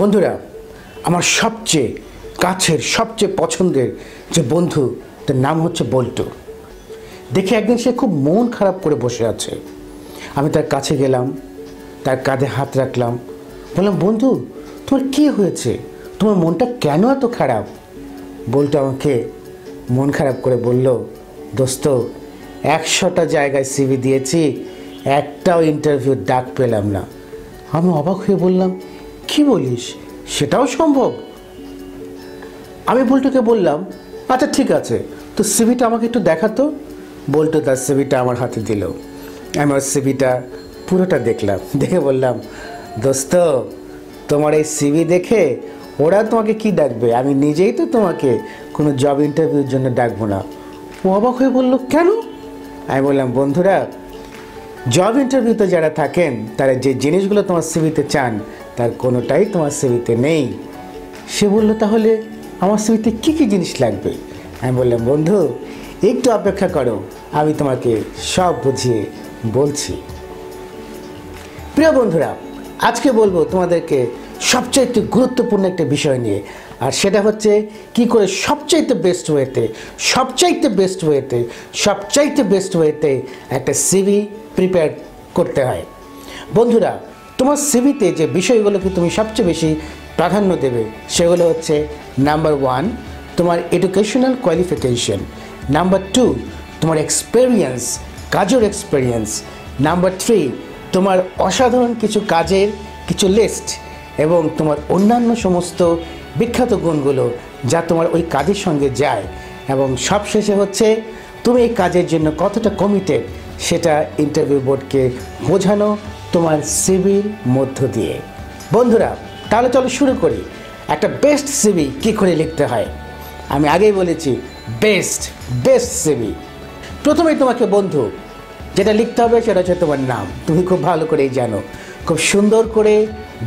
বন্ধুরা, আমার সবচেয়ে কাছের, সবচেয়ে পছন্দের যে বন্ধু, তার নাম হচ্ছে বল্টু। দেখে একদিন সে খুব মন খারাপ করে বসে আছে। আমি তার কাছে গেলাম, তার কাঁধে হাত রাখলাম। বললাম, বন্ধু, তোমার কি হয়েছে? তোমার মনটা কেন এত খারাপ? বলতো আমাকে মন খারাপ করে বলল, দোস্ত, একশোটা জায়গায় সিভি দিয়েছি, একটাও ইন্টারভিউ ডাক পেলাম না। আমি অবাক হয়ে বললাম কি বলিস? সেটাও সম্ভব। আমি বল্টুকে বললাম আচ্ছা ঠিক আছে, তো সিভিটা আমাকে একটু দেখাতো বল্টু তার সিভিটা আমার হাতে দিল। আমি ওর সিভিটা পুরোটা দেখলাম। দেখে বললাম, দোস্ত, তোমার এই সিভি দেখে ওরা তোমাকে কি ডাকবে? আমি নিজেই তো তোমাকে কোনো জব ইন্টারভিউর জন্য ডাকবো না। ও অবাক হয়ে বলল, কেন? আমি বললাম, বন্ধুরা জব ইন্টারভিউতে যারা থাকেন, তারা যে জিনিসগুলো তোমার সিভিতে চান তার কোনোটাই তোমার সিভিতে নেই। সে বলল, তাহলে আমার সিভিতে কী কী জিনিস লাগবে? আমি বললাম, বন্ধু, একটু অপেক্ষা করো, আমি তোমাকে সব বুঝিয়ে বলছি। প্রিয় বন্ধুরা, আজকে বলব তোমাদেরকে সবচাইতে গুরুত্বপূর্ণ একটা বিষয় নিয়ে, আর সেটা হচ্ছে কি করে সবচাইতে বেস্ট ওয়েতে সবচাইতে বেস্ট ওয়েতে সবচাইতে বেস্ট ওয়েতে একটা সিভি প্রিপেয়ার করতে হয়। বন্ধুরা তোমার সিভিতে যে বিষয়গুলোকে তুমি সবচেয়ে বেশি প্রাধান্য দেবে, সেগুলো হচ্ছে নাম্বার ওয়ান তোমার এডুকেশনাল কোয়ালিফিকেশন নাম্বার টু তোমার এক্সপেরিয়েন্স কাজের এক্সপেরিয়েন্স নাম্বার থ্রি তোমার অসাধারণ কিছু কাজের কিছু লিস্ট এবং তোমার অন্যান্য সমস্ত বিখ্যাত গুণগুলো যা তোমার ওই কাজের সঙ্গে যায় এবং সবশেষে হচ্ছে, তুমি এই কাজের জন্য কতটা কমিটেড সেটা ইন্টারভিউ বোর্ডকে বোঝানো তোমার সিভির মধ্য দিয়ে। বন্ধুরা, তাহলে চলো শুরু করি। একটা বেস্ট সিভি কী করে লিখতে হয়? আমি আগেই বলেছি বেস্ট বেস্ট সিভি প্রথমেই তোমাকে বন্ধু, যেটা লিখতে হবে সেটা হচ্ছে তোমার নাম। তুমি খুব ভালো করেই জানো। খুব সুন্দর করে,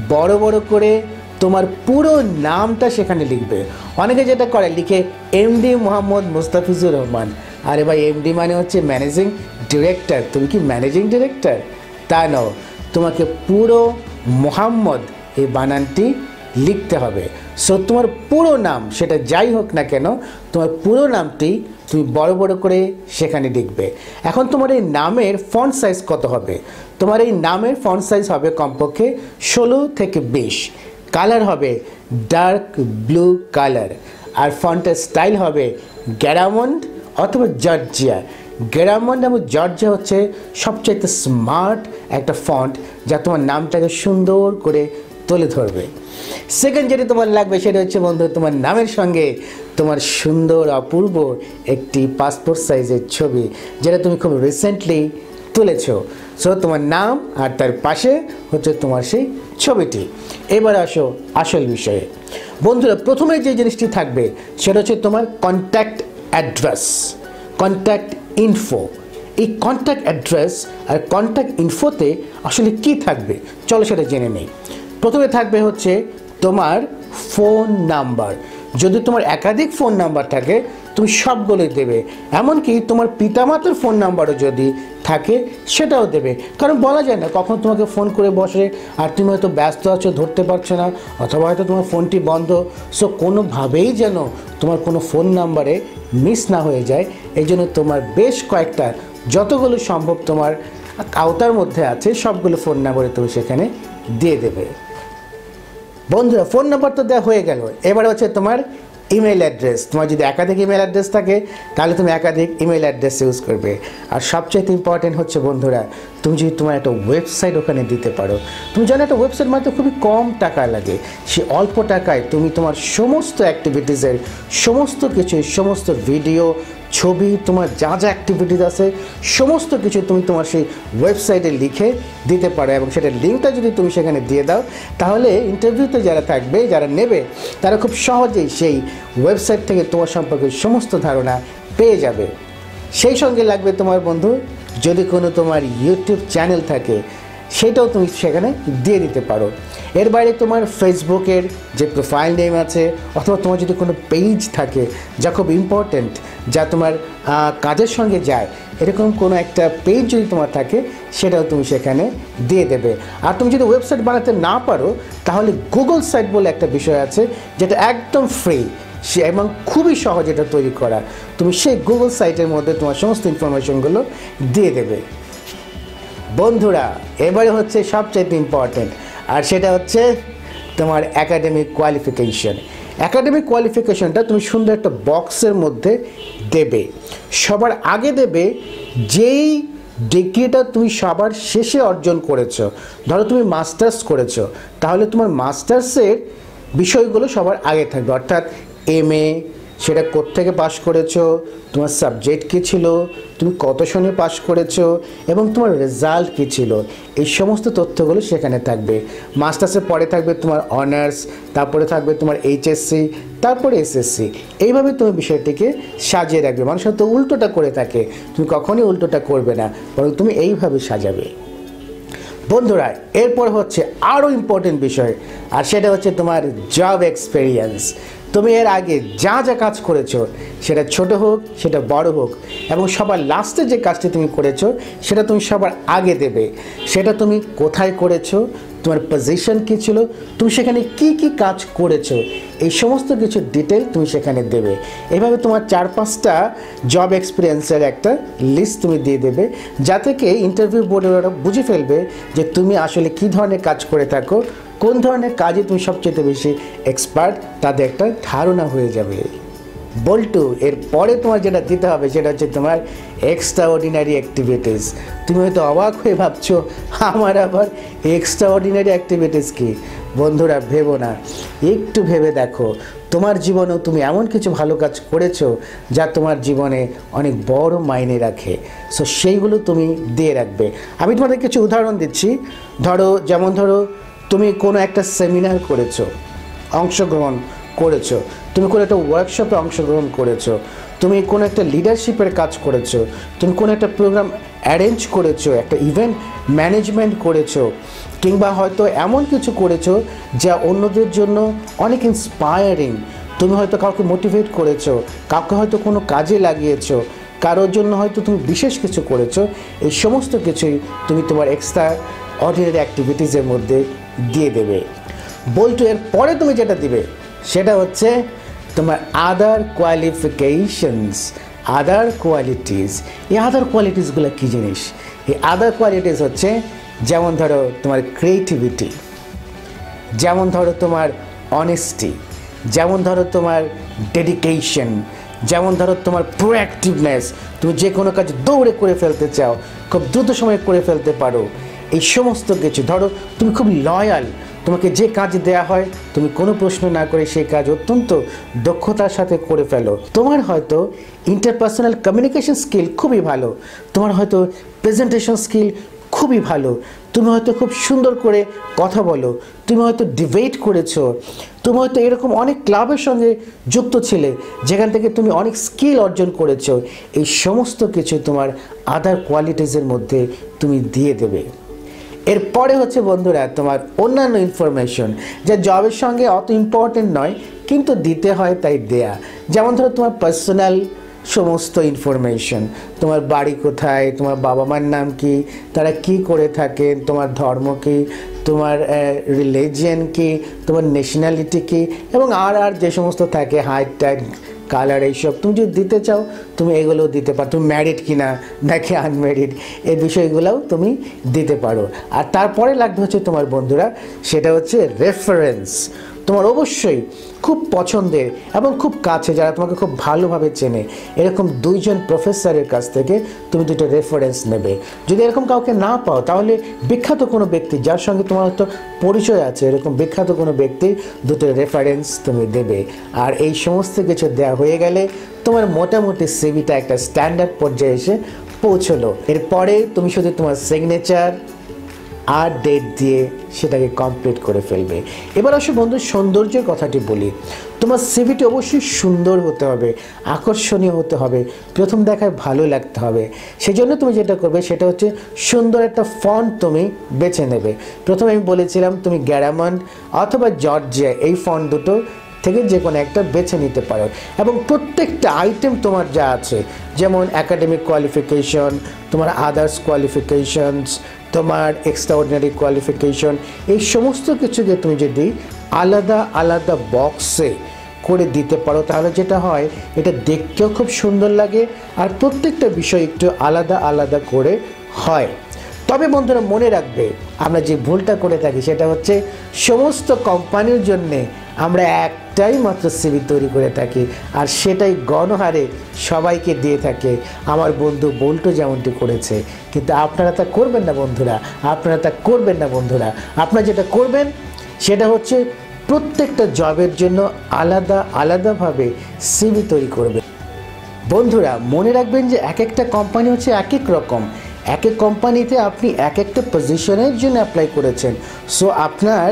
বড় বড় করে তোমার পুরো নামটা সেখানে লিখবে। অনেকে যেটা করে, লিখে এমডি মোহাম্মদ মুস্তাফিজুর রহমান। আরে ভাই এমডি মানে হচ্ছে ম্যানেজিং ডিরেক্টর তুমি কি ম্যানেজিং ডিরেক্টর তা নাও তোমাকে পুরো মোহাম্মদ এই বানানটি লিখতে হবে। সো তোমার পুরো নাম সেটা যাই হোক না কেন, তোমার পুরো নামটি তুমি বড় বড় করে সেখানে লিখবে। এখন তোমার এই নামের ফন্ট সাইজ কত হবে? তোমার এই নামের ফন্ট সাইজ হবে কমপক্ষে ষোলো থেকে বিশ। কালার হবে ডার্ক ব্লু কালার আর ফন্টের স্টাইল হবে গ্যারামন্ড অথবা জর্জিয়া। গ্যারামন্ড এবং জর্জিয়া হচ্ছে সবচাইতে স্মার্ট একটা ফন্ট যা তোমার নামটাকে সুন্দর করে তুলে ধরবে। সেকেন্ড যেটা তোমার লাগবে সেটা হচ্ছে বন্ধু তোমার নামের সঙ্গে তোমার সুন্দর অপূর্ব একটি পাসপোর্ট সাইজের ছবি, যেটা তুমি খুব রিসেন্টলি তুলেছ। সো তোমার নাম আর তার পাশে হচ্ছে তোমার সেই ছবিটি। এবার আসো আসল বিষয়ে। বন্ধুরা, প্রথমে যে জিনিসটি থাকবে সেটা হচ্ছে তোমার কন্ট্যাক্ট অ্যাড্রেস কন্ট্যাক্ট ইনফো এই কন্ট্যাক্ট অ্যাড্রেস আর কন্ট্যাক্ট ইনফোতে আসলে কি থাকবে? চলো সেটা জেনে নেই। প্রথমে থাকবে হচ্ছে তোমার ফোন নাম্বার যদি তোমার একাধিক ফোন নাম্বার থাকে, তুমি সবগুলোই দেবে। এমনকি তোমার পিতামাতার ফোন নাম্বারও যদি থাকে, সেটাও দেবে। কারণ বলা যায় না, কখন তোমাকে ফোন করে বসে আর তুমি হয়তো ব্যস্ত আছো, ধরতে পারছ না, অথবা হয়তো তোমার ফোনটি বন্ধ। সো কোনোভাবেই যেন তোমার কোনো ফোন নাম্বারে মিস না হয়ে যায়। এই জন্য তোমার বেশ কয়েকটা, যতগুলো সম্ভব তোমার আওতার মধ্যে আছে, সবগুলো ফোন নাম্বারে তুমি সেখানে দিয়ে দেবে। বন্ধুরা ফোন নাম্বার তো দেওয়া হয়ে গেল। এবার হচ্ছে তোমার ইমেল অ্যাড্রেস তোমার যদি একাধিক ইমেল অ্যাড্রেস থাকে, তাহলে তুমি একাধিক ইমেল অ্যাড্রেস ইউজ করবে। আর সবচেয়ে ইম্পর্টেন্ট হচ্ছে বন্ধুরা, তুমি যদি তোমার একটা ওয়েবসাইট ওখানে দিতে পারো। তুমি জানো একটা ওয়েবসাইট মাত্র খুবই কম টাকা লাগে। সে অল্প টাকায় তুমি তোমার সমস্ত অ্যাক্টিভিটিসের সমস্ত কিছু, সমস্ত ভিডিও ছবি, তোমার যা যা অ্যাক্টিভিটিস আছে, সমস্ত কিছু তুমি তোমার সেই ওয়েবসাইটে লিখে দিতে পারো এবং সেটার লিঙ্কটা যদি তুমি সেখানে দিয়ে দাও, তাহলে ইন্টারভিউতে যারা থাকবে, যারা নেবে, তারা খুব সহজেই সেই ওয়েবসাইট থেকে তোমার সম্পর্কে সমস্ত ধারণা পেয়ে যাবে। সেই সঙ্গে লাগবে তোমার বন্ধু, যদি কোনো তোমার ইউটিউব চ্যানেল থাকে, সেটাও তুমি সেখানে দিয়ে দিতে পারো। এর বাইরে তোমার ফেসবুকের যে প্রোফাইল নেম আছে, অথবা তোমার যদি কোনো পেজ থাকে যা খুব ইম্পর্ট্যান্ট যা তোমার কাজের সঙ্গে যায়, এরকম কোনো একটা পেজ যদি তোমার থাকে, সেটাও তুমি সেখানে দিয়ে দেবে। আর তুমি যদি ওয়েবসাইট বানাতে না পারো, তাহলে গুগল সাইট বলে একটা বিষয় আছে, যেটা একদম ফ্রি সে এবং খুবই সহজ এটা তৈরি করা। তুমি সেই গুগল সাইটের মধ্যে তোমার সমস্ত ইনফরমেশনগুলো দিয়ে দেবে। বন্ধুরা, এবারে হচ্ছে সবচাইতে ইম্পর্টেন্ট আর সেটা হচ্ছে তোমার একাডেমিক কোয়ালিফিকেশন একাডেমিক কোয়ালিফিকেশনটা তুমি সুন্দর একটা বক্সের মধ্যে দেবে। সবার আগে দেবে যেই ডিগ্রিটা তুমি সবার শেষে অর্জন করেছ। ধরো তুমি মাস্টার্স করেছ, তাহলে তোমার মাস্টার্সের বিষয়গুলো সবার আগে থাকবে। অর্থাৎ এম এ সেটা কোত্থেকে পাশ করেছ? তোমার সাবজেক্ট কী ছিল? তুমি কত সনে পাশ করেছ? এবং তোমার রেজাল্ট কী ছিল? এই সমস্ত তথ্যগুলো সেখানে থাকবে। মাস্টার্সের পরে থাকবে তোমার অনার্স তারপরে থাকবে তোমার এইচএসসি তারপরে এসএসসি এইভাবে তুমি বিষয়টিকে সাজিয়ে রাখবে। মানুষ হয়তো উল্টোটা করে থাকে। তুমি কখনই উল্টোটা করবে না, বরং তুমি এইভাবে সাজাবে। বন্ধুরা, এরপর হচ্ছে আরও ইম্পর্টেন্ট বিষয়, আর সেটা হচ্ছে তোমার জব এক্সপেরিয়েন্স তুমি এর আগে যা যা কাজ করেছ, সেটা ছোট হোক, সেটা বড় হোক, এবং সবার লাস্টে যে কাজটি তুমি করেছ, সেটা তুমি সবার আগে দেবে। সেটা তুমি কোথায় করেছ তোমার পজিশন কী ছিল? তুমি সেখানে কি কি কাজ করেছ? এই সমস্ত কিছু ডিটেল তুমি সেখানে দেবে। এভাবে তোমার চার পাঁচটা জব এক্সপিরিয়েন্সের একটা লিস্ট তুমি দিয়ে দেবে, যাতে কি ইন্টারভিউ বোর্ডে ওরা বুঝে ফেলবে যে তুমি আসলে কি ধরনের কাজ করে থাকো, কোন ধরনের কাজে তুমি সবচেয়ে বেশি এক্সপার্ট তাদের একটা ধারণা হয়ে যাবে। বল্টু এর পরে তোমার যেটা দিতে হবে সেটা হচ্ছে তোমার এক্সট্রা অর্ডিনারি অ্যাক্টিভিটিস তুমি হয়তো অবাক হয়ে ভাবছ, আমার আবার এক্সট্রা অর্ডিনারি অ্যাক্টিভিটিস কি? বন্ধুরা, ভেবো না। একটু ভেবে দেখো, তোমার জীবনেও তুমি এমন কিছু ভালো কাজ করেছ যা তোমার জীবনে অনেক বড় মাইনে রাখে। সো সেইগুলো তুমি দিয়ে রাখবে। আমি তোমাদের কিছু উদাহরণ দিচ্ছি। ধরো, যেমন ধরো, তুমি কোনো একটা সেমিনার করেছ, অংশগ্রহণ। করেছ। তুমি কোনো একটা ওয়ার্কশপে অংশগ্রহণ করেছ। তুমি কোনো একটা লিডারশিপের কাজ করেছ। তুমি কোনো একটা প্রোগ্রাম অ্যারেঞ্জ করেছ, একটা ইভেন্ট ম্যানেজমেন্ট করেছ, কিংবা হয়তো এমন কিছু করেছ যা অন্যদের জন্য অনেক ইন্সপায়ারিং তুমি হয়তো কাউকে মোটিভেট করেছ, কাউকে হয়তো কোনো কাজে লাগিয়েছো, কারোর জন্য হয়তো তুমি বিশেষ কিছু করেছ। এই সমস্ত কিছুই তুমি তোমার এক্সট্রা অর্ডিনারি অ্যাক্টিভিটিসের মধ্যে দিয়ে দেবে। বলটু এর পরে তুমি যেটা দিবে সেটা হচ্ছে তোমার আদার কোয়ালিফিকেশনস আদার কোয়ালিটিস এই আদার কোয়ালিটিসগুলো কী জিনিস? এই আদার কোয়ালিটিস হচ্ছে যেমন ধরো তোমার ক্রিয়েটিভিটি যেমন ধরো তোমার অনেস্টি যেমন ধরো তোমার ডেডিকেশন যেমন ধরো তোমার প্রোঅ্যাক্টিভনেস তুমি যে কোনো কাজ দৌড়ে করে ফেলতে চাও, খুব দ্রুত সময়ে করে ফেলতে পারো। এই সমস্ত কিছু। ধরো তুমি খুব লয়াল তোমাকে যে কাজ দেয়া হয়, তুমি কোনো প্রশ্ন না করে সেই কাজ অত্যন্ত দক্ষতার সাথে করে ফেলো। তোমার হয়তো ইন্টারপার্সোনাল কমিউনিকেশন স্কিল খুবই ভালো। তোমার হয়তো প্রেজেন্টেশন স্কিল খুবই ভালো। তুমি হয়তো খুব সুন্দর করে কথা বলো। তুমি হয়তো ডিবেট করেছ। তুমি হয়তো এরকম অনেক ক্লাবের সঙ্গে যুক্ত ছিলে, যেখান থেকে তুমি অনেক স্কিল অর্জন করেছ। এই সমস্ত কিছু তোমার আদার কোয়ালিটিসের মধ্যে তুমি দিয়ে দেবে। এরপরে হচ্ছে বন্ধুরা তোমার অন্যান্য ইনফরমেশন যা জবের সঙ্গে অত ইম্পর্টেন্ট নয়, কিন্তু দিতে হয় তাই দেয়া। যেমন ধরো তোমার পার্সোনাল সমস্ত ইনফরমেশন তোমার বাড়ি কোথায়, তোমার বাবা মার নাম কি, তারা কি করে থাকেন তোমার ধর্ম কি, তোমার রিলিজিয়ান কি, তোমার ন্যাশনালিটি কি, এবং আর আর যে সমস্ত থাকে হাইট টাইট কালার এইসব। তুমি যদি দিতে চাও, তুমি এগুলোও দিতে পারো। তুমি ম্যারিড কিনা নাকি আনম্যারিড এই বিষয়গুলোও তুমি দিতে পারো। আর তারপরে লাগবে হচ্ছে তোমার বন্ধুরা, সেটা হচ্ছে রেফারেন্স তোমার অবশ্যই খুব পছন্দের এবং খুব কাছে, যারা তোমাকে খুব ভালোভাবে চেনে। এরকম দুইজন প্রফেসরের কাছ থেকে তুমি দুটো রেফারেন্স নেবে। যদি এরকম কাউকে না পাও, তাহলে বিখ্যাত কোনো ব্যক্তি, যার সঙ্গে তোমার হয়তো পরিচয় আছে, এরকম বিখ্যাত কোনো ব্যক্তির দুটো রেফারেন্স তুমি দেবে। আর এই সমস্ত কিছু দেওয়া হয়ে গেলে তোমার মোটামুটি সিভিটা একটা স্ট্যান্ডার্ড পর্যায়ে এসে পৌঁছলো। এরপরে তুমি শুধু তোমার সিগনেচার আর ডেট দিয়ে সেটাকে কমপ্লিট করে ফেলবে। এবার আসো বন্ধু, সৌন্দর্যের কথাটি বলি। তোমার সিভিটি অবশ্যই সুন্দর হতে হবে, আকর্ষণীয় হতে হবে, প্রথম দেখায় ভালো লাগতে হবে। সেজন্য তুমি যেটা করবে, সেটা হচ্ছে সুন্দর একটা ফন্ট তুমি বেছে নেবে। প্রথমে আমি বলেছিলাম তুমি গ্যারামন্ড অথবা জর্জিয়া, এই ফন্ট দুটো থেকে যে কোনো একটা বেছে নিতে পারো। এবং প্রত্যেকটা আইটেম তোমার যা আছে, যেমন একাডেমিক কোয়ালিফিকেশন তোমার আদার্স কোয়ালিফিকেশনস তোমার এক্সট্রা অর্ডিনারি কোয়ালিফিকেশন এই সমস্ত কিছুকে তুমি যদি আলাদা আলাদা বক্সে করে দিতে পারো, তাহলে যেটা হয়, এটা দেখতেও খুব সুন্দর লাগে আর প্রত্যেকটা বিষয় একটু আলাদা আলাদা করে হয়। তবে বন্ধুরা মনে রাখবে, আমরা যে ভুলটা করে থাকি, সেটা হচ্ছে সমস্ত কোম্পানির জন্যে আমরা একটাই মাত্র সিভি তৈরি করে থাকি, আর সেটাই গণহারে সবাইকে দিয়ে থাকে। আমার বন্ধু বল্টু যেমনটি করেছে, কিন্তু আপনারা তা করবেন না বন্ধুরা, আপনারা তা করবেন না বন্ধুরা। আপনারা যেটা করবেন, সেটা হচ্ছে প্রত্যেকটা জবের জন্য আলাদা, আলাদাভাবে সিভি তৈরি করবে বন্ধুরা, মনে রাখবেন যে এক একটা কোম্পানি হচ্ছে এক এক রকম। এক এক কোম্পানিতে আপনি এক একটা পজিশনের জন্য অ্যাপ্লাই করেছেন। সো আপনার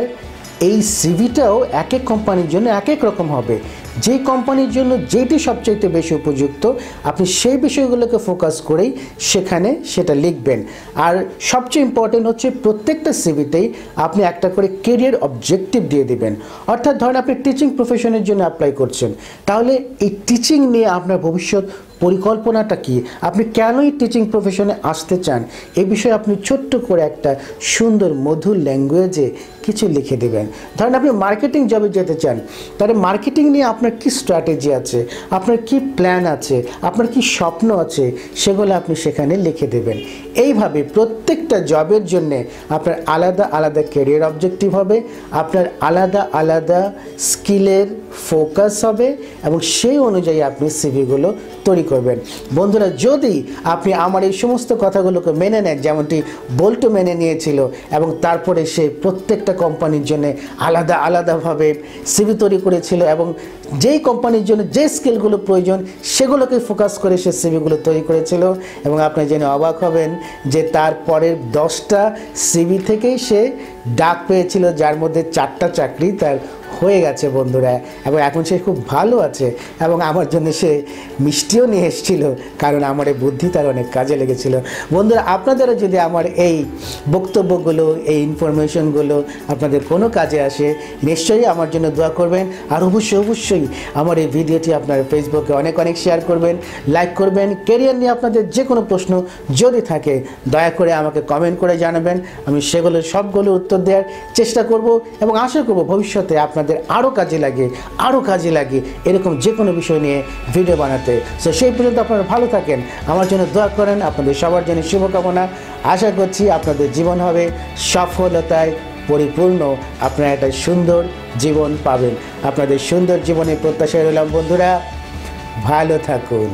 এই সিভিটাও এক এক কোম্পানির জন্য এক এক রকম হবে। যেই কোম্পানির জন্য যেটি সবচাইতে বেশি উপযুক্ত, আপনি সেই বিষয়গুলোকে ফোকাস করেই সেখানে সেটা লিখবেন। আর সবচেয়ে ইম্পর্টেন্ট হচ্ছে প্রত্যেকটা সিভিতেই আপনি একটা করে কেরিয়ার অবজেক্টিভ দিয়ে দিবেন। অর্থাৎ ধরেন আপনি টিচিং প্রফেশনের জন্য অ্যাপ্লাই করছেন। তাহলে এই টিচিং নিয়ে আপনার ভবিষ্যৎ পরিকল্পনাটা কি? আপনি কেনই টিচিং প্রফেশনে আসতে চান? এ বিষয়ে আপনি ছোট্ট করে একটা সুন্দর মধুর ল্যাঙ্গুয়েজে কিছু লিখে দেবেন। ধরেন আপনি মার্কেটিং জবে যেতে চান, তাহলে মার্কেটিং নিয়ে আপনার কি স্ট্র্যাটেজি আছে? আপনার কি প্ল্যান আছে? আপনার কি স্বপ্ন আছে? সেগুলো আপনি সেখানে লিখে দেবেন। এইভাবে প্রত্যেকটা জবের জন্যে আপনার আলাদা আলাদা ক্যারিয়ার অবজেক্টিভ হবে, আপনার আলাদা আলাদা স্কিলের ফোকাস হবে এবং সেই অনুযায়ী আপনি সিভিগুলো তৈরি করবেন। বন্ধুরা, যদি আপনি আমার এই সমস্ত কথাগুলোকে মেনে নেন, যেমনটি বল্টু মেনে নিয়েছিল এবং তারপরে সে প্রত্যেকটা কোম্পানির জন্য আলাদা আলাদাভাবে সিভি তৈরি করেছিল এবং যেই কোম্পানির জন্য যে স্কিলগুলো প্রয়োজন, সেগুলোকে ফোকাস করে সে সিভিগুলো তৈরি করেছিল এবং আপনি জেনে অবাক হবেন যে তার পরের দশটা সিভি থেকেই সে ডাক পেয়েছিল, যার মধ্যে চারটা চাকরি তার হয়ে গেছে বন্ধুরা। এবং এখন সে খুব ভালো আছে এবং আমার জন্য সে মিষ্টিও নিয়ে এসেছিল, কারণ আমার এই বুদ্ধি তার অনেক কাজে লেগেছিল। বন্ধুরা, আপনাদেরও যদি আমার এই বক্তব্যগুলো, এই ইনফরমেশনগুলো আপনাদের কোনো কাজে আসে, নিশ্চয়ই আমার জন্য দোয়া করবেন। আর অবশ্যই অবশ্যই আমার এই ভিডিওটি আপনার ফেসবুকে অনেক অনেক শেয়ার করবেন লাইক করবেন কেরিয়ার নিয়ে আপনাদের যে কোনো প্রশ্ন যদি থাকে, দয়া করে আমাকে কমেন্ট করে জানাবেন। আমি সেগুলো, সবগুলো উত্তর দেওয়ার চেষ্টা করব এবং আশা করব ভবিষ্যতে আপনাদের আরও কাজে লাগে, আরও কাজে লাগে এরকম যে কোনো বিষয় নিয়ে ভিডিও বানাতে। সো সেই পর্যন্ত আপনারা ভালো থাকেন। আমার জন্য দোয়া করেন, আপনাদের সবার জন্য শুভকামনা। আশা করছি আপনাদের জীবন হবে সফলতায় পরিপূর্ণ। আপনারা একটা সুন্দর জীবন পাবেন। আপনাদের সুন্দর জীবনে প্রত্যাশা রইলাম বন্ধুরা। ভালো থাকুন।